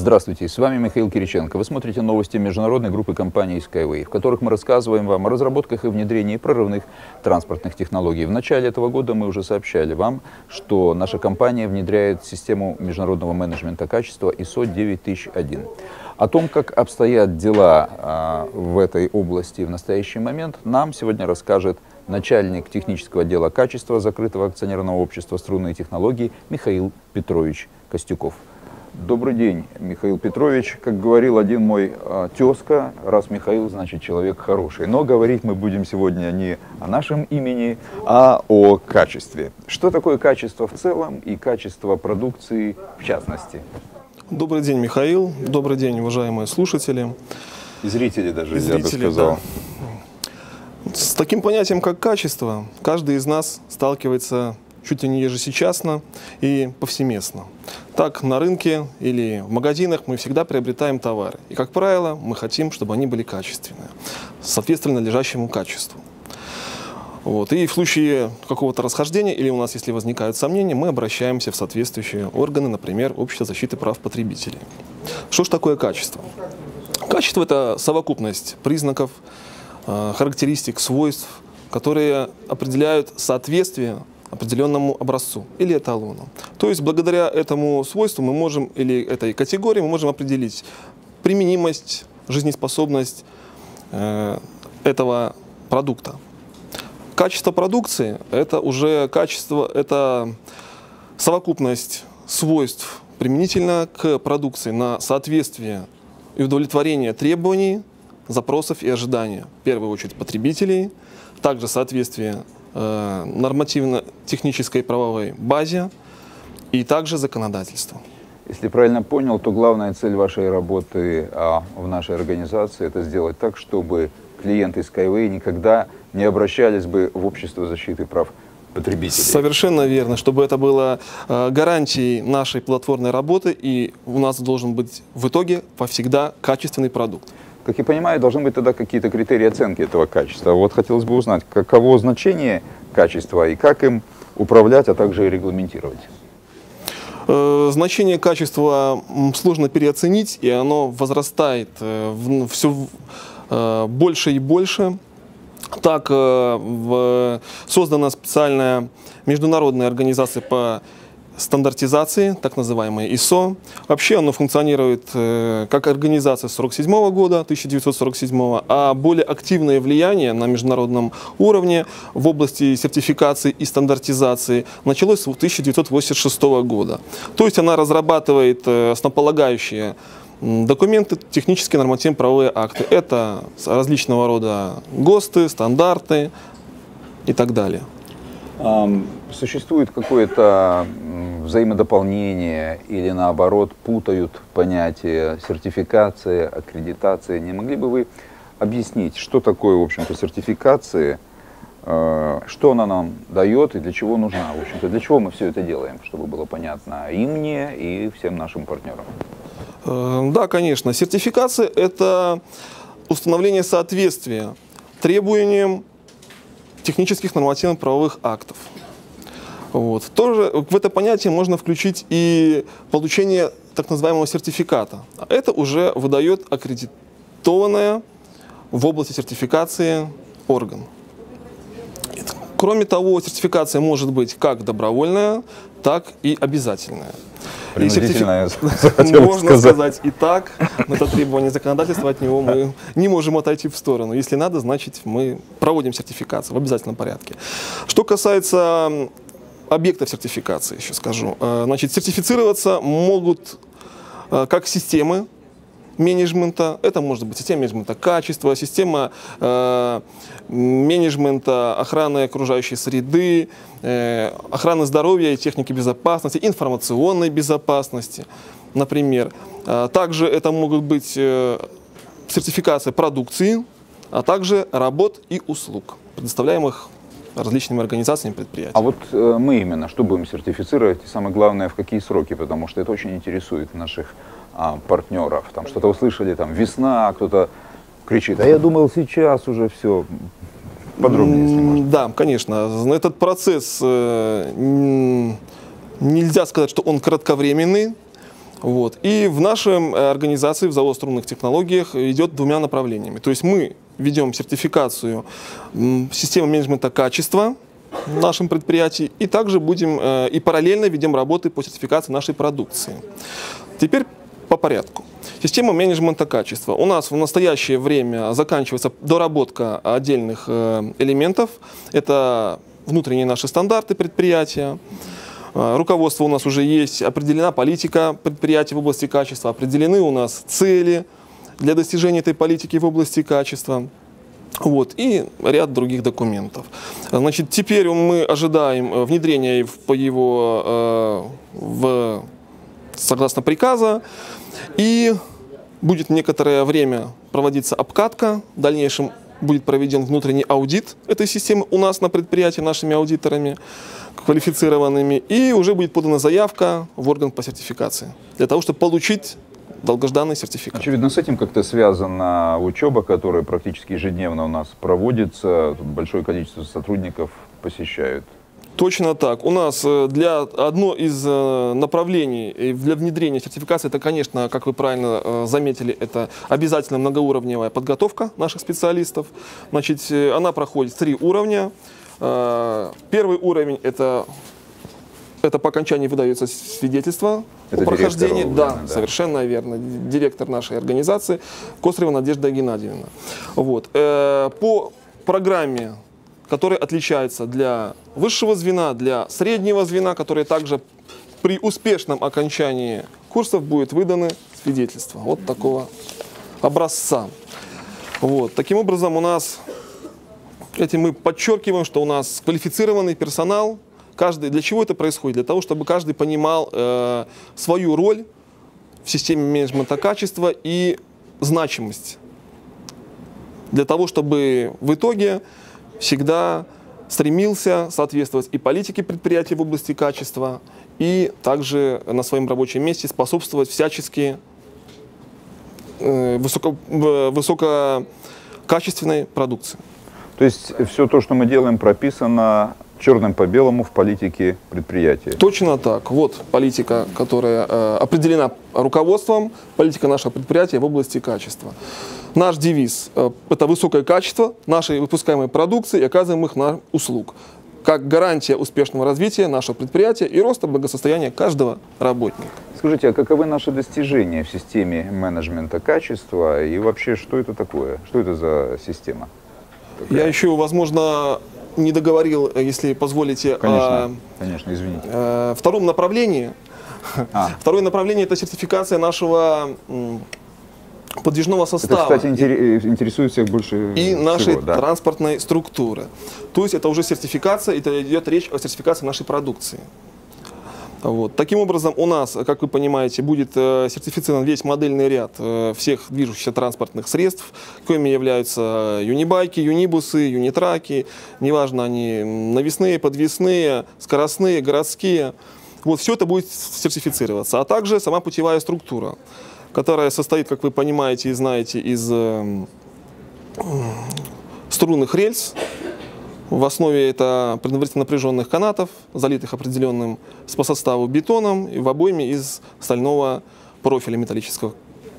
Здравствуйте, с вами Михаил Кириченко. Вы смотрите новости международной группы компании Skyway, в которых мы рассказываем вам о разработках и внедрении прорывных транспортных технологий. В начале этого года мы уже сообщали вам, что наша компания внедряет систему международного менеджмента качества ISO 9001. О том, как обстоят дела а, в этой области в настоящий момент, нам сегодня расскажет начальник технического отдела качества закрытого акционерного общества «Струнные технологии» Михаил Петрович Костюков. Добрый день, Михаил Петрович. Как говорил один мой э, тезка, раз Михаил, значит человек хороший. Но говорить мы будем сегодня не о нашем имени, а о качестве. Что такое качество в целом и качество продукции в частности? Добрый день, Михаил. Добрый день, уважаемые слушатели. И зрители даже, И я бы зрители, сказал. да. С таким понятием, как качество, каждый из нас сталкивается чуть ли не ежесечасно и повсеместно. Так, на рынке или в магазинах мы всегда приобретаем товары. И, как правило, мы хотим, чтобы они были качественные, соответственно надлежащему качеству. Вот. И в случае какого-то расхождения или у нас, если возникают сомнения, мы обращаемся в соответствующие органы, например, Общество защиты прав потребителей. Что же такое качество? Качество – это совокупность признаков, э, характеристик, свойств, которые определяют соответствие определенному образцу или эталону. То есть благодаря этому свойству мы можем, или этой категории, мы можем определить применимость, жизнеспособность э, этого продукта. Качество продукции – это уже качество, это совокупность свойств применительно к продукции на соответствие и удовлетворение требований, запросов и ожиданий. В первую очередь потребителей, также соответствие нормативно-технической правовой базе и также законодательству. Если правильно понял, то главная цель вашей работы а, в нашей организации – это сделать так, чтобы клиенты Skyway никогда не обращались бы в общество защиты прав потребителей. Совершенно верно, чтобы это было э, гарантией нашей платформной работы, и у нас должен быть в итоге повсегда качественный продукт. Как я понимаю, должны быть тогда какие-то критерии оценки этого качества. Вот хотелось бы узнать, каково значение качества и как им управлять, а также и регламентировать. Э, Значение качества сложно переоценить, и оно возрастает все больше и больше. Так э, создана специальная международная организация по стандартизации, так называемая ISO. Вообще оно функционирует э, как организация с 1947 года, 1947, а более активное влияние на международном уровне в области сертификации и стандартизации началось с 1986 года. То есть она разрабатывает э, основополагающие документы, технические нормативные правовые акты. Это различного рода ГОСТы, стандарты и так далее. Существует какое-то м, взаимодополнение или наоборот путают понятия сертификация, аккредитация? Не могли бы вы объяснить, что такое, в общем-то, сертификация, э, что она нам дает и для чего нужна? В общем-то, для чего мы все это делаем, чтобы было понятно и мне, и всем нашим партнерам? Э, Да, конечно. Сертификация – это установление соответствия требованиям технических нормативных правовых актов. Вот. Тоже в это понятие можно включить и получение так называемого сертификата. Это уже выдает аккредитованная в области сертификации орган. Кроме того, сертификация может быть как добровольная, так и обязательная. И сертифи- Принудительное, захотелось можно сказать. сказать и так, но это требование законодательства, от него мы не можем отойти в сторону. Если надо, значит мы проводим сертификацию в обязательном порядке. Что касается объектов сертификации, еще скажу. Э, Значит, сертифицироваться могут э, как системы менеджмента. Это может быть система менеджмента качества, система э, менеджмента охраны окружающей среды, э, охраны здоровья и техники безопасности, информационной безопасности, например. А Также это могут быть э, сертификация продукции, а также работ и услуг, предоставляемых различными организациями и предприятиями. А вот э, мы именно что будем сертифицировать и самое главное в какие сроки, потому что это очень интересует наших а, партнеров. Там что-то услышали, там весна, кто-то кричит, а я думал сейчас уже все. Подробнее, если можно. Да, конечно. Зн- Этот процесс э, нельзя сказать, что он кратковременный. Вот. И в нашей э, организации, в завод струнных технологиях, идет двумя направлениями. То есть мы ведем сертификацию системы менеджмента качества в нашем предприятии и также будем э, и параллельно ведем работы по сертификации нашей продукции. Теперь по порядку. Система менеджмента качества. У нас в настоящее время заканчивается доработка отдельных э, элементов. Это внутренние наши стандарты предприятия. Э, руководство у нас уже есть, определена политика предприятия в области качества, определены у нас цели для достижения этой политики в области качества. Вот, и ряд других документов. Значит, теперь мы ожидаем э, внедрения по его, э, в, согласно приказа, и будет некоторое время проводиться обкатка, в дальнейшем будет проведен внутренний аудит этой системы у нас на предприятии нашими аудиторами квалифицированными, и уже будет подана заявка в орган по сертификации для того, чтобы получить долгожданный сертификат. Очевидно, с этим как-то связана учеба, которая практически ежедневно у нас проводится. Тут большое количество сотрудников посещают. Точно так. У нас э, для одно из э, направлений для внедрения сертификации, это, конечно, как вы правильно э, заметили, это обязательно многоуровневая подготовка наших специалистов. Значит, она проходит три уровня. Первый уровень это это по окончании выдается свидетельство это о прохождении. Да, да, совершенно верно. Директор нашей организации Косарева Надежда Геннадьевна. Вот. По программе который отличается для высшего звена, для среднего звена, которые также при успешном окончании курсов будет выданы свидетельства вот такого образца. Вот. Таким образом, у нас, этим мы подчеркиваем, что у нас квалифицированный персонал. Каждый, для чего это происходит? Для того, чтобы каждый понимал э, свою роль в системе менеджмента качества и значимость. Для того, чтобы в итоге всегда стремился соответствовать и политике предприятия в области качества, и также на своем рабочем месте способствовать всячески э, высоко, высококачественной продукции. То есть все то, что мы делаем, прописано черным по белому в политике предприятия. Точно так. Вот политика, которая э, определена руководством, политика нашего предприятия в области качества. Наш девиз э, – это высокое качество нашей выпускаемой продукции и оказываемых на услуг как гарантия успешного развития нашего предприятия и роста благосостояния каждого работника. Скажите, а каковы наши достижения в системе менеджмента качества и вообще что это такое? Что это за система? Такая? Я еще, возможно, не договорил, если позволите. Конечно, о, конечно, извините. О втором направлении. А. Второе направление – это сертификация нашего подвижного состава. Это, кстати, и, интересует всех больше И всего, нашей да. транспортной структуры. То есть это уже сертификация, это идет речь о сертификации нашей продукции. Вот. Таким образом, у нас, как вы понимаете, будет э, сертифицирован весь модельный ряд э, всех движущихся транспортных средств, коими являются юнибайки, юнибусы, юнитраки, неважно, они навесные, подвесные, скоростные, городские. Вот все это будет сертифицироваться, а также сама путевая структура которая состоит, как вы понимаете и знаете, из э, струнных рельс. В основе это предварительно напряженных канатов, залитых определенным по составу бетоном и в обойме из стального профиля металлического,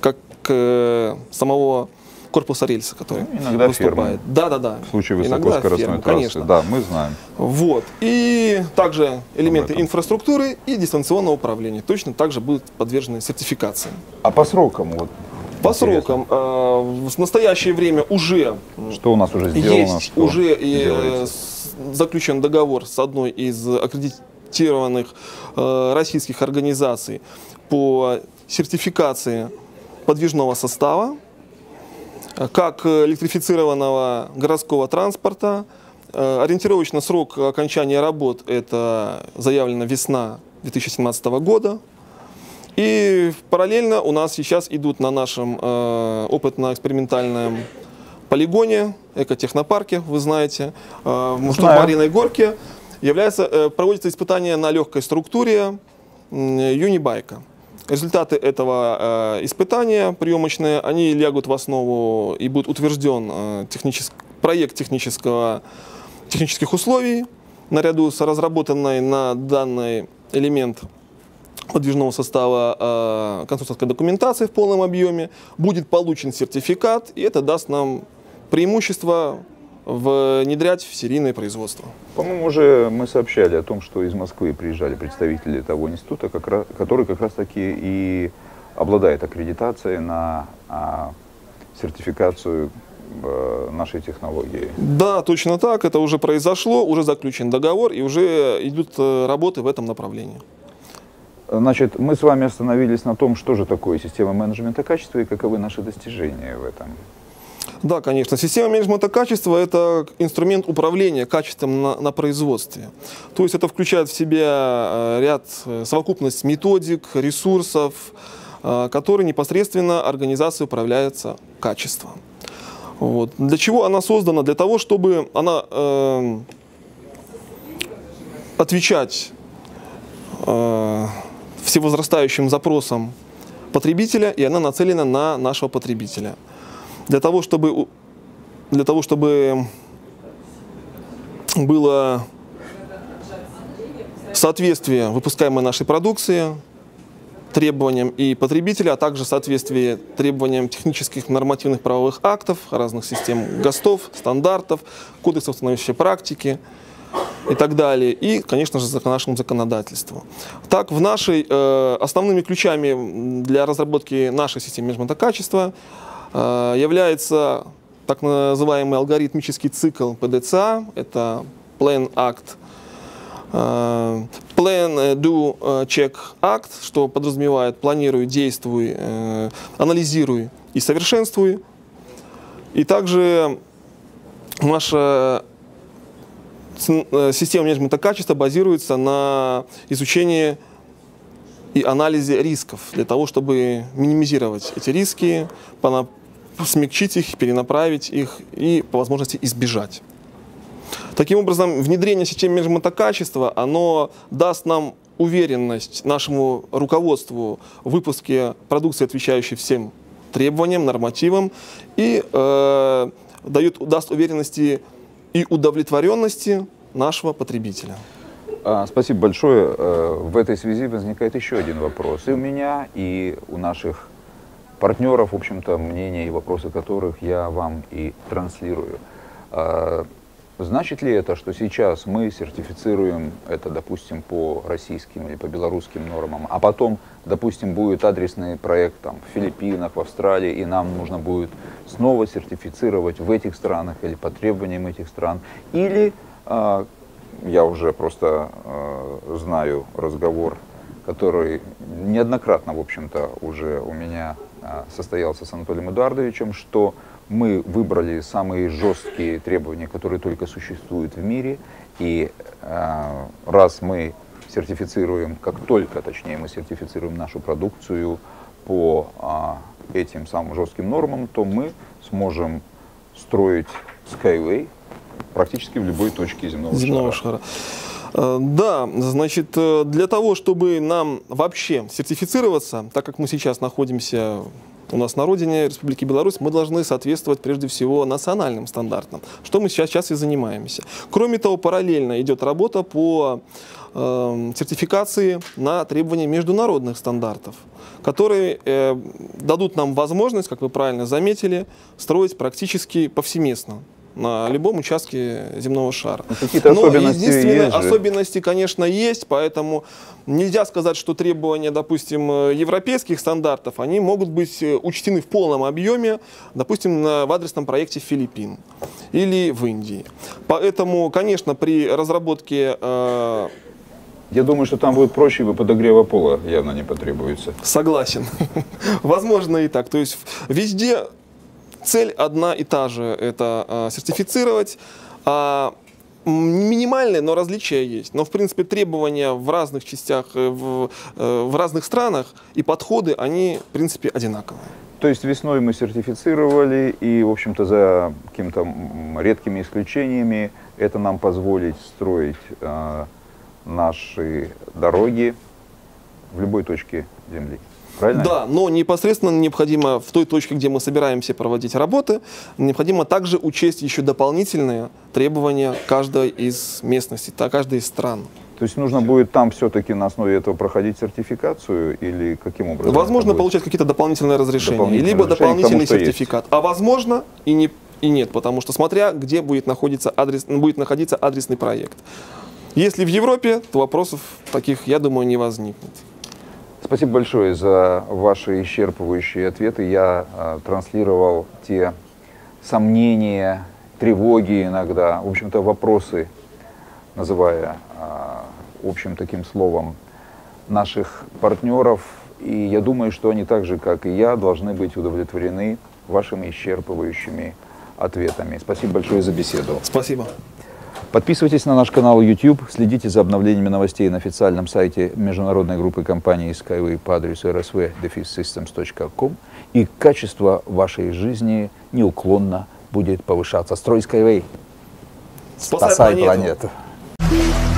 как э, самого корпуса рельса, который ну, иногда выступает. Да, да, да. В случае высокоскоростной фермы, трассы. Конечно. Да, мы знаем. Вот. И также элементы инфраструктуры и дистанционного управления точно также будут подвержены сертификации. А по срокам? Вот, по срокам. Э, в настоящее время уже что у нас уже сделано, есть уже э, заключен договор с одной из аккредитированных э, российских организаций по сертификации подвижного состава как электрифицированного городского транспорта. Э, ориентировочно срок окончания работ – это заявлена весна 2017 года. И параллельно у нас сейчас идут на нашем э, опытно-экспериментальном полигоне, экотехнопарке, вы знаете, э, в Мариной горке, является, э, проводится испытание на легкой структуре э, юнибайка. Результаты этого э, испытания приемочные, они лягут в основу и будет утвержден э, техничес... проект технического, технических условий наряду с разработанной на данный элемент подвижного состава э, конструкторской документации в полном объеме, будет получен сертификат, и это даст нам преимущество внедрять в серийное производство. По-моему, уже мы сообщали о том, что из Москвы приезжали представители того института, как раз, который как раз таки и обладает аккредитацией на а, сертификацию э, нашей технологии. Да, точно так. Это уже произошло, уже заключен договор и уже идут э, работы в этом направлении. Значит, мы с вами остановились на том, что же такое система менеджмента качества и каковы наши достижения в этом. Да, конечно. Система менеджмента качества – это инструмент управления качеством на, на производстве. То есть это включает в себя э, ряд, э, совокупность методик, ресурсов, э, которые непосредственно организацией управляется качеством. Вот. Для чего она создана? Для того, чтобы она э, отвечать э, всевозрастающим запросам потребителя, и она нацелена на нашего потребителя – для того, чтобы, для того, чтобы было соответствие выпускаемой нашей продукции требованиям и потребителя, а также соответствие требованиям технических нормативных правовых актов, разных систем ГОСТов, стандартов, кодексов установляющей практики и так далее. И, конечно же, нашему законодательству. Так, в нашей, э, основными ключами для разработки нашей системы менеджмента качества Э, является так называемый алгоритмический цикл ПДЦА. Это Plan Act, э, Plan Do Check Act, что подразумевает планируй, действуй, э, анализируй и совершенствуй. И также наша система менеджмента качества базируется на изучении и анализе рисков для того, чтобы минимизировать эти риски, смягчить их, перенаправить их и по возможности избежать. Таким образом, внедрение системы менеджмента качества, оно даст нам уверенность нашему руководству в выпуске продукции, отвечающей всем требованиям, нормативам, и э, дает, даст уверенности и удовлетворенности нашего потребителя. А, спасибо большое. Э, в этой связи возникает еще один вопрос. И у меня, и у наших партнеров, в общем-то, мнения и вопросы которых я вам и транслирую. Значит ли это, что сейчас мы сертифицируем это, допустим, по российским или по белорусским нормам, а потом, допустим, будет адресный проект там, в Филиппинах, в Австралии, и нам нужно будет снова сертифицировать в этих странах или по требованиям этих стран? Или а, я уже просто э, знаю разговор, который неоднократно, в общем-то, уже у меня а, состоялся с Анатолием Эдуардовичем, что мы выбрали самые жесткие требования, которые только существуют в мире. И э, раз мы сертифицируем, как только, точнее, мы сертифицируем нашу продукцию по э, этим самым жестким нормам, то мы сможем строить Skyway практически в любой точке земного, земного шара. шара. Э, да, значит, э, для того, чтобы нам вообще сертифицироваться, так как мы сейчас находимся у нас на родине Республики Беларусь, мы должны соответствовать прежде всего национальным стандартам, что мы сейчас, сейчас и занимаемся. Кроме того, параллельно идет работа по э, сертификации на требования международных стандартов, которые э, дадут нам возможность, как вы правильно заметили, строить практически повсеместно на любом участке земного шара. Ну, какие-то особенности единственные есть особенности, конечно, есть, поэтому нельзя сказать, что требования, допустим, европейских стандартов, они могут быть э, учтены в полном объеме, допустим, в адресном проекте Филиппин или в Индии. Поэтому, конечно, при разработке э, я думаю, что там будет проще, и подогрева пола явно не потребуется. Согласен. Возможно и так. То есть везде Цель одна и та же – это а, сертифицировать. А, минимальные, но различия есть. Но, в принципе, требования в разных частях, э, в, э, в разных странах и подходы, они, в принципе, одинаковые. То есть весной мы сертифицировали, и, в общем-то, за какими-то редкими исключениями это нам позволит строить э, наши дороги в любой точке Земли. Правильно? Да, но непосредственно необходимо в той точке, где мы собираемся проводить работы, необходимо также учесть еще дополнительные требования каждой из местностей, каждой из стран. То есть нужно будет там все-таки на основе этого проходить сертификацию или каким образом? Возможно, получать какие-то дополнительные разрешения, Дополнительные либо разрешения к тому, дополнительный что есть. сертификат. А возможно и, не, и нет, потому что смотря где будет находиться, адрес, будет находиться адресный проект. Если в Европе, то вопросов таких, я думаю, не возникнет. Спасибо большое за ваши исчерпывающие ответы. Я э, транслировал те сомнения, тревоги иногда, в общем-то, вопросы, называя э, общим таким словом наших партнеров. И я думаю, что они так же, как и я, должны быть удовлетворены вашими исчерпывающими ответами. Спасибо большое за беседу. Спасибо. Подписывайтесь на наш канал YouTube, следите за обновлениями новостей на официальном сайте международной группы компании Skyway по адресу rsv-systems.com и качество вашей жизни неуклонно будет повышаться. Строй Skyway, Спасай спасай планету. планету.